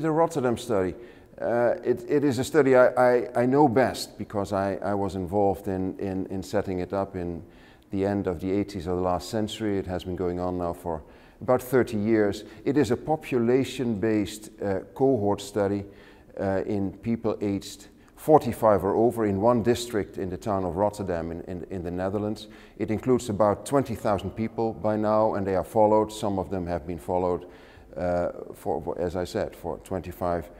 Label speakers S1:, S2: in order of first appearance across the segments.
S1: The Rotterdam study. Uh, it, it is a study I, I, I know best because I, I was involved in, in, in setting it up in the end of the 80s of the last century. It has been going on now for about 30 years. It is a population-based uh, cohort study uh, in people aged 45 or over in one district in the town of Rotterdam in, in, in the Netherlands. It includes about 20,000 people by now and they are followed. Some of them have been followed for, for, as I said, for 25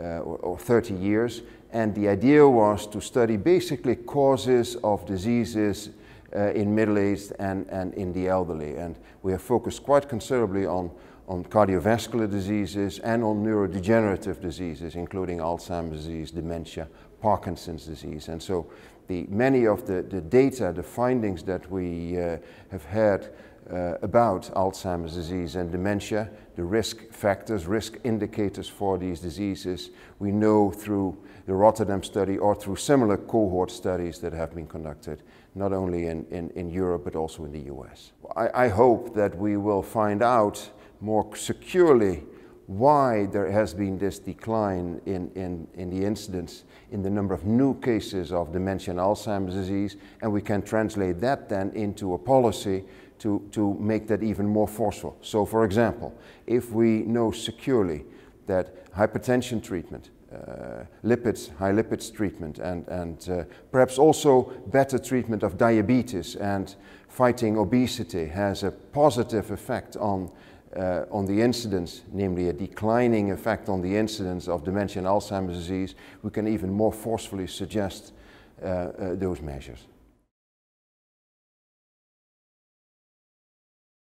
S1: uh, or, or 30 years. And the idea was to study basically causes of diseases uh, in middle-aged and, and in the elderly. And we have focused quite considerably on, on cardiovascular diseases and on neurodegenerative diseases, including Alzheimer's disease, dementia, Parkinson's disease. And so the, many of the, the data, the findings that we uh, have had uh, about Alzheimer's disease and dementia, the risk factors, risk indicators for these diseases, we know through the Rotterdam study or through similar cohort studies that have been conducted, not only in, in, in Europe but also in the US. I, I hope that we will find out more securely why there has been this decline in, in, in the incidence in the number of new cases of dementia and Alzheimer's disease, and we can translate that then into a policy to, to make that even more forceful. So for example, if we know securely that hypertension treatment, uh, lipids, high lipids treatment, and, and uh, perhaps also better treatment of diabetes and fighting obesity has a positive effect on uh, on the incidence, namely a declining effect on the incidence of dementia and Alzheimer's disease, we can even more forcefully suggest uh, uh, those measures.